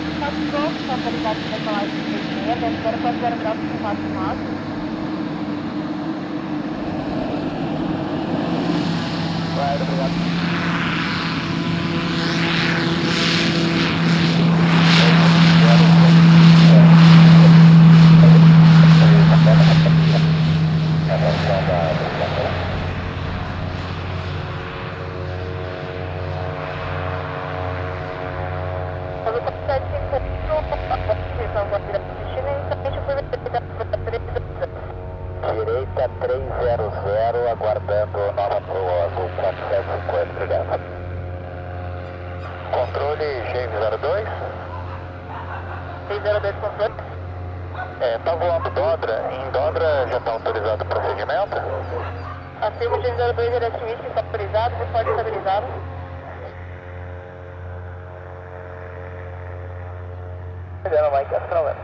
Mais de 4 pontos, autorizado de decolagem de 36, Direita 300, aguardando nova Pro Azul 4750, obrigado. Controle G02? 602 controle. É, tá voando Dodra, em Dodra já está autorizado o procedimento? Afirma o G02 ele é suíço, está autorizado, você pode Pegando Mike Astronauta.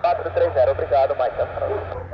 Quatro três zero, obrigado, Mike.